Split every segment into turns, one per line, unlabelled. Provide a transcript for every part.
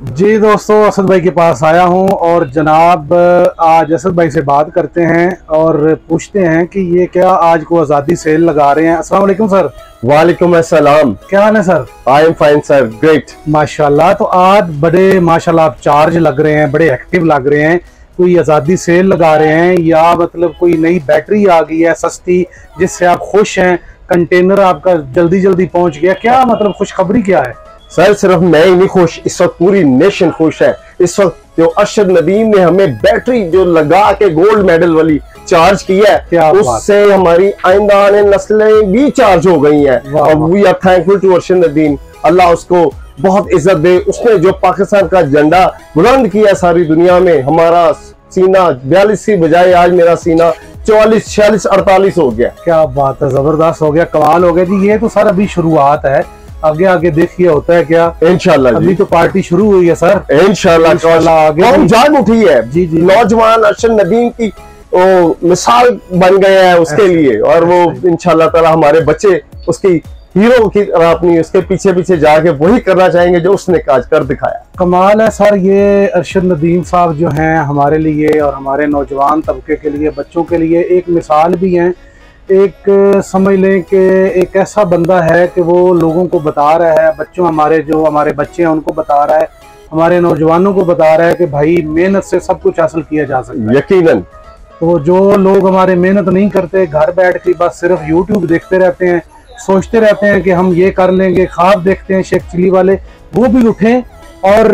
जी दोस्तों असद भाई के पास आया हूँ और जनाब आज असद भाई से बात करते हैं और पूछते हैं कि ये क्या आज को आज़ादी सेल लगा रहे हैं। अस्सलाम वालेकुम सर।
वालेकुम अस्सलाम।
क्या हाल है sir?
I am fine sir great
माशाल्लाह तो आज बड़े माशाल्लाह आप चार्ज लग रहे हैं बड़े एक्टिव लग रहे हैं। कोई आज़ादी सेल लगा रहे हैं या मतलब कोई नई बैटरी आ गई है सस्ती जिससे आप खुश हैं कंटेनर आपका जल्दी जल्दी पहुँच गया। क्या मतलब खुशखबरी क्या है?
सर सिर्फ़ मैं ही नहीं खुश इस वक्त पूरी नेशन खुश है। इस वक्त जो अरशद नदीम ने हमें बैटरी जो लगा के गोल्ड मेडल वाली चार्ज की है उससे हमारी आइंदा आने नस्लें भी चार्ज हो गई हैं। और we are thankful to Arshad Nadeem अल्लाह उसको बहुत इज़्ज़त दे। उसने जो पाकिस्तान का झंडा बुलंद किया सारी दुनिया में हमारा सीना बयालीस की बजाय आज मेरा सीना चौवालीस छियालीस अड़तालीस हो गया।
क्या बात है ज़बरदस्त हो गया कमाल हो गया जी। ये तो सर अभी शुरुआत है। आगे आगे देखिए होता है क्या?
इनशाला
अभी तो पार्टी शुरू हुई है सर।
इनशाला आगे हम जाग उठी है जी जी। नौजवान अरशन नदीम की वो मिसाल बन गए हैं उसके। लिए। और वो इनशाला ताला हमारे बच्चे उसकी हीरो की अपनी उसके पीछे पीछे जाके वही करना चाहेंगे जो उसने काज कर दिखाया।
कमाल है सर। ये अरशद नदीम साहब जो हैं हमारे लिए और हमारे नौजवान तबके के लिए बच्चों के लिए एक मिसाल भी हैं। एक समझ लें कि एक ऐसा बंदा है कि वो लोगों को बता रहा है बच्चों हमारे जो हमारे बच्चे हैं उनको बता रहा है हमारे नौजवानों को बता रहा है कि भाई मेहनत से सब कुछ हासिल किया जा सकता है।
यकीनन।
तो जो लोग हमारे मेहनत नहीं करते घर बैठ के बस सिर्फ़ यूट्यूब देखते रहते हैं सोचते रहते हैं कि हम ये कर लेंगे ख्वाब देखते हैं शेख चिली वाले वो भी उठें और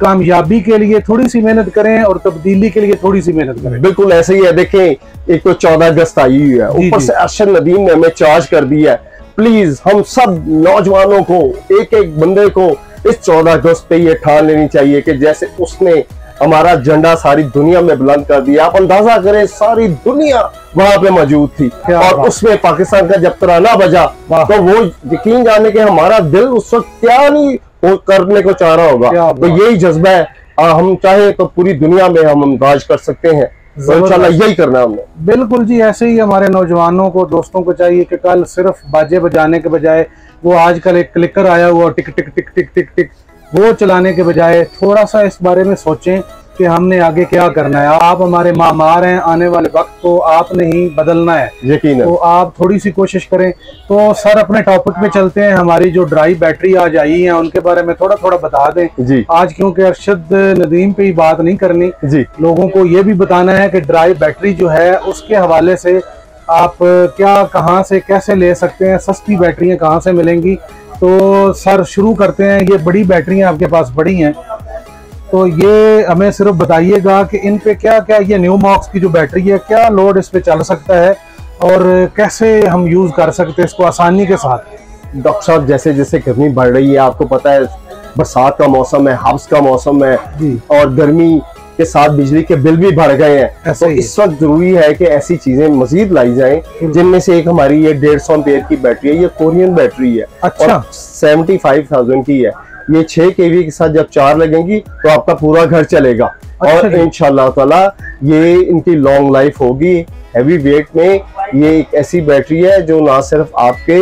कामयाबी के लिए थोड़ी सी मेहनत करें और तब्दीली के लिए थोड़ी सी मेहनत करें।
बिल्कुल ऐसे ही है देखें एक तो चौदह अगस्त आई हुई है। ऊपर से अरशद नदीम ने हमें चार्ज कर दिया है। प्लीज़ हम सब नौजवानों को एक एक बंदे को इस चौदह अगस्त पे ये ठान लेनी चाहिए कि जैसे उसने हमारा झंडा सारी दुनिया में बुलंद कर दिया। आप अंदाज़ा करें सारी दुनिया वहाँ पे मौजूद थी। और उसमें पाकिस्तान का जब तराना बजा तो वो यकीन जाने के हमारा दिल उस वक्त क्या नहीं वो करने को चाह रहा होगा। तो यही जज्बा है। आ, हम चाहे तो पूरी दुनिया में हम अंदाज कर सकते हैं। तो यही करना हमने।
बिल्कुल जी ऐसे ही हमारे नौजवानों को दोस्तों को चाहिए कि कल सिर्फ़ बाजे बजाने के बजाय वो आजकल एक क्लिकर आया हुआ टिक टिक टिक टिक टिक टिक वो चलाने के बजाय थोड़ा सा इस बारे में सोचें। कि हमने आगे क्या करना है। आप हमारे मामार हैं आने वाले वक्त को आपने ही बदलना है।
यकीन
तो आप थोड़ी सी कोशिश करें। तो सर अपने टॉपिक पे चलते हैं। हमारी जो ड्राई बैटरी आज आई है उनके बारे में थोड़ा थोड़ा बता दें।
जी।
आज क्योंकि अरशद नदीम पे ही बात नहीं करनी
जी। लोगों
को ये भी बताना है कि ड्राई बैटरी जो है उसके हवाले से आप क्या कहाँ से कैसे ले सकते हैं सस्ती बैटरियाँ कहाँ से मिलेंगी। तो सर शुरू करते हैं। ये बड़ी बैटरियाँ आपके पास बड़ी हैं। तो ये हमें सिर्फ़ बताइएगा कि इन पे क्या क्या ये न्यू मॉक्स की जो बैटरी है क्या लोड इस पे चल सकता है और कैसे हम यूज़ कर सकते हैं इसको आसानी के साथ?
डॉक्टर साहब जैसे जैसे गर्मी बढ़ रही है आपको पता है बरसात का मौसम है हब्स का मौसम है और गर्मी के साथ बिजली के बिल भी बढ़ गए हैं। तो इस वक्त ज़रूरी है कि ऐसी चीज़ें मजीद लाई जाएँ जिनमें से एक हमारी ये डेढ़ सौ की बैटरी है ये कोरियन बैटरी है।
अच्छा।
सेवेंटी फाइव थाउज़ेंड की है। ये छह के के साथ जब चार लगेंगी तो आपका पूरा घर चलेगा। अच्छा और इनशाला ताला ये इनकी लॉन्ग लाइफ होगी हैवी वेट में। ये एक ऐसी बैटरी है जो ना सिर्फ़ आपके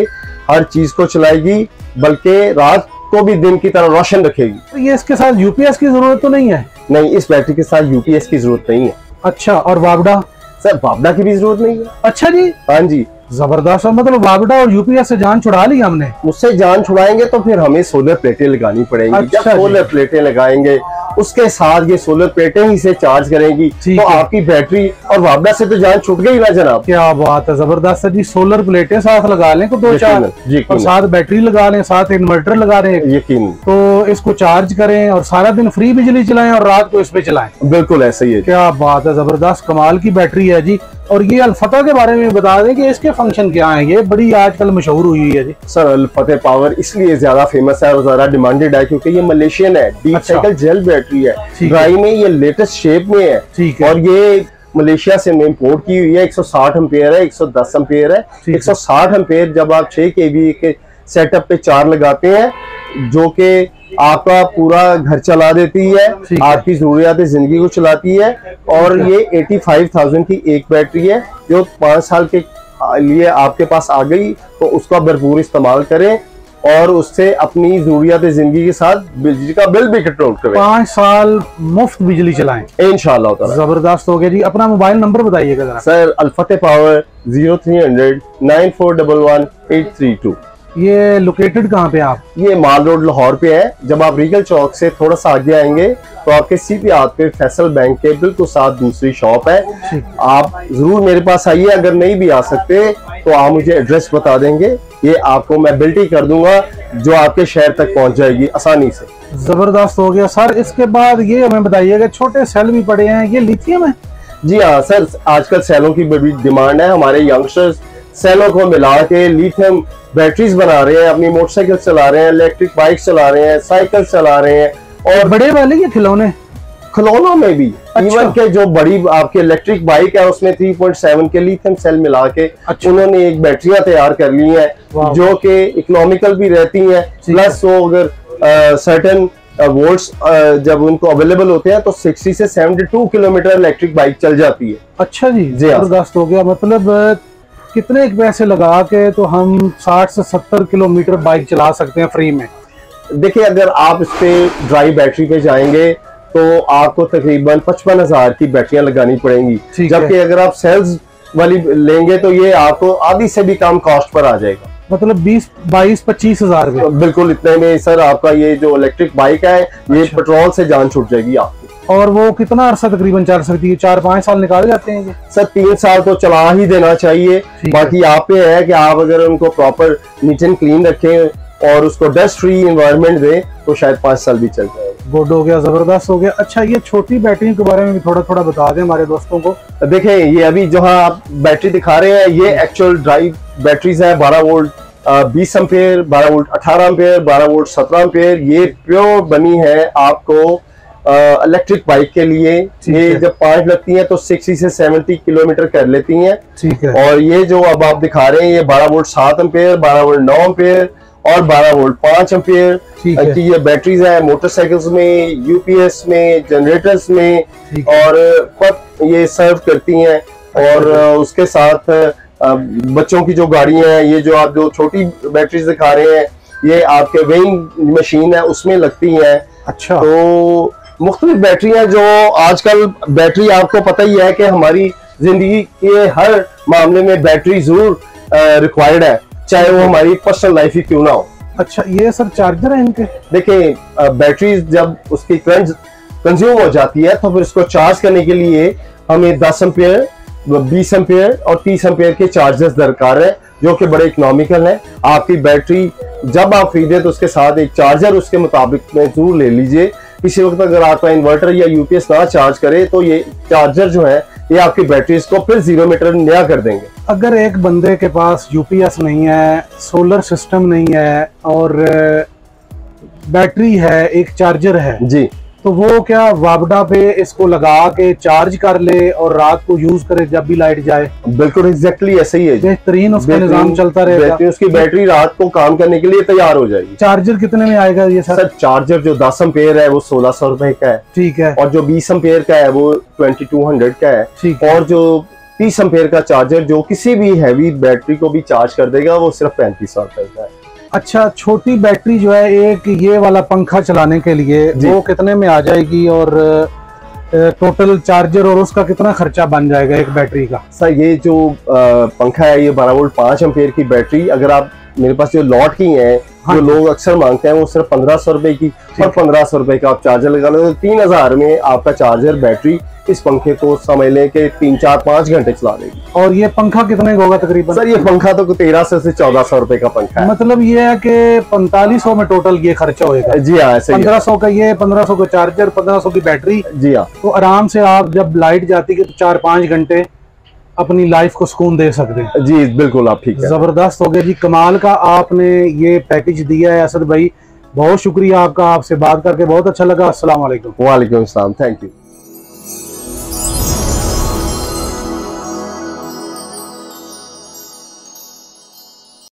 हर चीज़ को चलाएगी बल्कि रात को भी दिन की तरह रोशन रखेगी।
तो ये इसके साथ यूपीएस की ज़रूरत तो नहीं है?
नहीं इस बैटरी के साथ यूपीएस की ज़रूरत नहीं है।
अच्छा और वाबडा?
सर वाबडा की भी ज़रूरत नहीं है।
अच्छा जी।
हाँ जी।
ज़बरदस्त। मतलब वागडा और यूपीएस से जान छुड़ा ली हमने।
उससे जान छुड़ाएँगे तो फिर हमें सोलर प्लेटें लगानी पड़ेंगी। अच्छा जब सोलर प्लेटें लगाएँगे उसके साथ ये सोलर प्लेटें ही से चार्ज करेंगी तो आपकी बैटरी और वापडा से तो जान छूट गई ना जनाब?
क्या बात है ज़बरदस्त है जी। सोलर प्लेटें साथ लगा लें तो दो चार और साथ बैटरी लगा लें साथ इन्वर्टर लगा लें
यकीन।
तो इसको चार्ज करें और सारा दिन फ्री बिजली चलाएँ और रात को इस पे चलाएँ।
बिल्कुल ऐसे ही है
क्या बात है ज़बरदस्त कमाल की बैटरी है जी। और ये अलफता के बारे में बता दें कि इसके फ़ंक्शन क्या है? ये बड़ी आजकल मशहूर हुई है जी।
सर अलफते पावर इसलिए ज़्यादा फ़ेमस है और ज़्यादा डिमांडेड है क्योंकि ये मलेशियन है। डीप अच्छा। साइकिल जेल बैटरी है। ड्राई में ये लेटेस्ट शेप में है। ठीक है। और ये मलेशिया से इम्पोर्ट की हुई है। 160 एम्पेयर है 110 एम्पेयर है। 160 एम्पेयर जब आप 6 के के सेटअप पे चार लगाते हैं जो कि आपका पूरा घर चला देती है आपकी जरूरियात ज़िंदगी को चलाती है और ये एटी फाइव थाउज़ेंड की एक बैटरी है जो पाँच साल के लिए आपके पास आ गई तो उसका भरपूर इस्तेमाल करें और उससे अपनी जरूरियात ज़िंदगी के साथ बिजली का बिल भी कंट्रोल करें।
पाँच साल मुफ़्त बिजली चलाएँ।
इंशाल्लाह
ज़बरदस्त हो गया जी। अपना मोबाइल नंबर बताइएगा
sir अल्फते power zero three hundred nine four double one eight three two.
ये लोकेटेड कहाँ पे आप?
ये माल रोड लाहौर पे है। जब आप रीगल चौक से थोड़ा सा आगे आएँगे तो आपके सीपी हाथ पे फैसल बैंक के बिल्कुल साथ दूसरी शॉप है। आप ज़रूर मेरे पास आइए अगर नहीं भी आ सकते तो आप मुझे एड्रेस बता देंगे। ये आपको मैं बिल्टी कर दूँगा जो आपके शहर तक पहुँच जाएगी आसानी से।
ज़बरदस्त हो गया। सर इसके बाद ये हमें बताइएगा छोटे सेल भी पड़े हैं ये लिथियम है?
जी हाँ सर आजकल सेलों की बड़ी डिमांड है। हमारे यंगस्टर्स सेलों को मिला के लिथियम बैटरीज बना रहे हैं अपनी मोटरसाइकिल चला रहे हैं इलेक्ट्रिक बाइक चला रहे हैं साइकिल चला रहे हैं
और बड़े वाले ये खिलौने?
खिलौनों में भी। अच्छा। इवन के जो बड़ी आपके इलेक्ट्रिक बाइक है उसमें 3.7 के लिथियम सेल मिला के अच्छा। उन्होंने एक बैटरियाँ तैयार कर ली हैं जो कि इकोनॉमिकल भी रहती हैं। प्लस वो अगर सर्टन वोल्ट्स जब उनको अवेलेबल होते हैं तो 60 से 72 किलोमीटर इलेक्ट्रिक बाइक चल जाती है।
अच्छा जी जी हाँ। हो गया। मतलब कितने एक पैसे लगा के तो हम 60 से 70 किलोमीटर बाइक चला सकते हैं फ्री में?
देखिए अगर आप इस पे ड्राई बैटरी पे जाएँगे तो आपको तकरीबन पचपन हज़ार की बैटरियाँ लगानी पड़ेंगी। जबकि अगर आप सेल्स वाली लेंगे तो ये आपको आधी से भी कम कॉस्ट पर आ जाएगा।
मतलब बीस बाईस पच्चीस हज़ार
बिल्कुल इतने में सर आपका ये जो इलेक्ट्रिक बाइक है ये अच्छा। पेट्रोल से जान छूट जाएगी आपकी।
और वो कितना अरसा तकरीबन चल सकती है चार पाँच साल निकाले जाते हैं
सर तीन साल तो चला ही देना चाहिए। बाकी आप पे है कि आप अगर उनको प्रॉपर नीट एंड क्लीन रखें और उसको डस्ट फ्री इन्वायरमेंट दें तो शायद पाँच साल भी चल जाए
गुड हो गया ज़बरदस्त हो गया। अच्छा ये छोटी बैटरी के बारे में भी थोड़ा थोड़ा बता दें हमारे दोस्तों को।
देखें ये अभी जो आप बैटरी दिखा रहे हैं ये एक्चुअल ड्राइव बैटरीज है बारह वोल्ट बीस अम्पेयर बारह वोल्ट अठारह अम्पेयर बारह वोल्ट सत्रह अम्पेयर ये प्योर बनी है आपको इलेक्ट्रिक बाइक के लिए ये जब पाँच लगती हैं तो सिक्सटी से सेवेंटी किलोमीटर कर लेती हैं।
ठीक है।
और ये जो अब आप दिखा रहे हैं ये बारह वोल्ट सात एम्पेयर बारह वोल्ट नौ अम्पेयर और बारह वोल्ट पाँच एम्पेयर की ये बैटरीज है मोटरसाइकिल्स में यूपीएस में जनरेटर्स में और ये सर्व करती हैं। और अच्छा। उसके साथ बच्चों की जो गाड़ियाँ हैं ये जो आप जो छोटी बैटरीज दिखा रहे हैं ये आपके वेइंग मशीन है उसमें लगती है।
अच्छा।
तो मुख्तलिफ़ बैटरियाँ जो आजकल बैटरी आपको पता ही है कि हमारी ज़िंदगी के हर मामले में बैटरी ज़रूर रिक्वायर्ड है चाहे वो हमारी पर्सनल लाइफ ही क्यों ना हो।
अच्छा ये सर चार्जर है इनके?
देखिए बैटरी जब उसकी करंट कंज्यूम हो जाती है तो फिर उसको चार्ज करने के लिए हमें दस एम्पेयर बीस एम्पेयर और तीस एम्पेयर के चार्जर्स दरकार है जो कि बड़े इकोनॉमिकल है। आपकी बैटरी जब आप खरीदे तो उसके साथ एक चार्जर उसके मुताबिक में ज़रूर ले लीजिए। किसी वक्त अगर आपका इन्वर्टर या यूपीएस ना चार्ज करे तो ये चार्जर जो है ये आपकी बैटरी को फिर ज़ीरो मीटर नया कर देंगे।
अगर एक बंदे के पास यूपीएस नहीं है सोलर सिस्टम नहीं है और बैटरी है एक चार्जर है
जी।
तो वो क्या वाबडा पे इसको लगा के चार्ज कर ले और रात को यूज़ करे जब भी लाइट जाए?
बिल्कुल एग्जैक्टली ऐसे ही है
बेहतरीन उसका निज़ाम चलता रहेगा।
उसकी बैटरी रात को काम करने के लिए तैयार हो जाएगी।
चार्जर कितने में आएगा ये सर,
सर चार्जर जो दस अम्पेयर है वो सोलह सौ रुपए का है।
ठीक है।
और जो बीस अम्पेयर का है वो ट्वेंटी टू हंड्रेड का है। और जो तीस अम्पेयर का चार्जर जो किसी भी हैवी बैटरी को भी चार्ज कर देगा वो सिर्फ़ पैंतीस सौ रुपए का है।
अच्छा छोटी बैटरी जो है एक ये वाला पंखा चलाने के लिए वो कितने में आ जाएगी और टोटल चार्जर और उसका कितना खर्चा बन जाएगा एक बैटरी का?
सर ये जो पंखा है ये बारह वोल्ट पाँच एम्पेयर की बैटरी अगर आप मेरे पास जो लॉट की है हाँ जो। लोग अक्सर मांगते हैं वो सिर्फ़ पंद्रह सौ रुपए की और पंद्रह सौ रुपए का आप चार्जर लगा लो। तो तीन हज़ार में आपका चार्जर बैटरी इस पंखे को समझ लें कि तीन चार पाँच घंटे चला देगी।
और ये पंखा कितने का होगा तकरीबन?
सर ये पंखा तो तेरह सौ से चौदह सौ रुपए का पंखा है।
मतलब ये है कि पैंतालीस सौ में टोटल ये खर्चा होगा
जी हाँ
पंद्रह सौ का ये पंद्रह सौ का चार्जर पंद्रह सौ की बैटरी
जी हाँ।
तो आराम से आप जब लाइट जाती है तो चार पाँच घंटे अपनी लाइफ को सुकून दे सकते हैं।
जी बिल्कुल आप ठीक
ज़बरदस्त हो गया जी। कमाल का आपने ये पैकेज दिया है असद भाई। बहुत शुक्रिया आपका आपसे बात करके। बहुत अच्छा लगा। असला वालेकुम।
वालेकुम थैंक यू